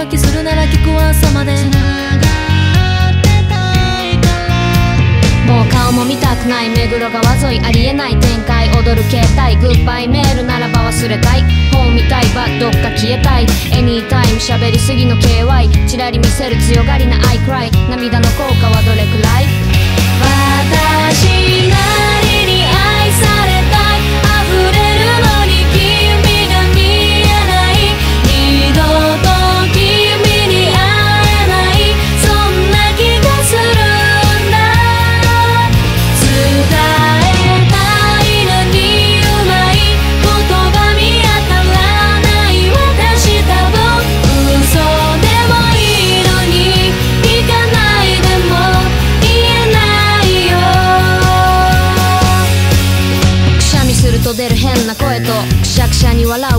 浮気するなら聞く朝まで繋がってたいからもう顔も見たくない目黒川沿いありえない展開踊る携帯グッバイメールならば忘れたい本見たいばどっか消えたいエニータイム喋りすぎの KY チラリ見せる強がりなアイクライ涙の効果はどれくらい私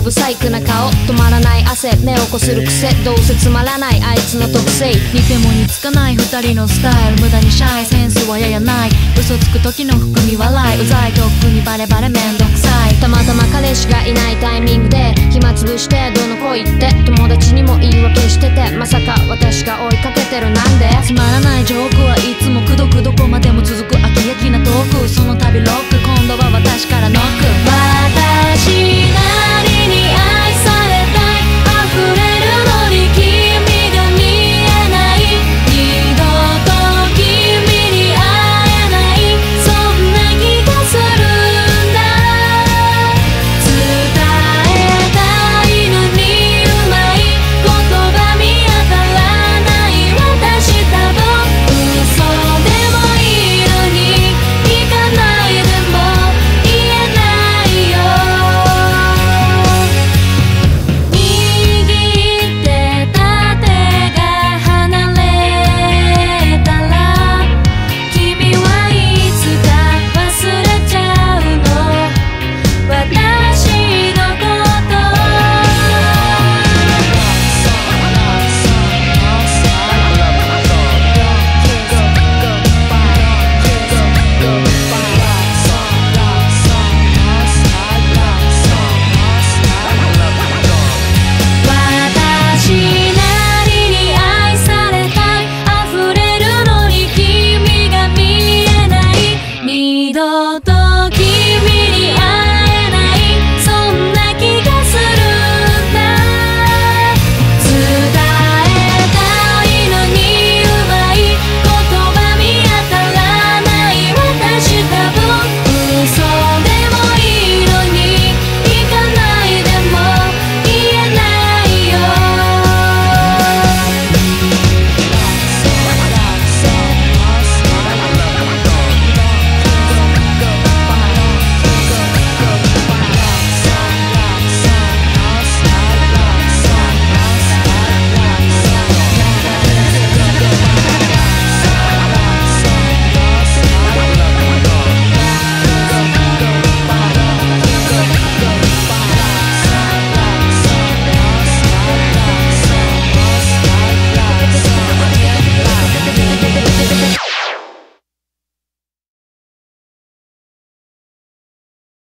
ゃに笑う不細工な顔止まらない汗目をこする癖どうせつまらないあいつの特性似ても似つかない二人のスタイル無駄にシャイセンスはややない嘘つく時の含み笑いうざいとっくにバレバレめんどくさいたまたま彼氏がいないタイミングで暇つぶしてどの子行って友達にも言い訳しててまさか私が追いかけてるなんでつまらないジョークはいつもくどくどこまで voltando.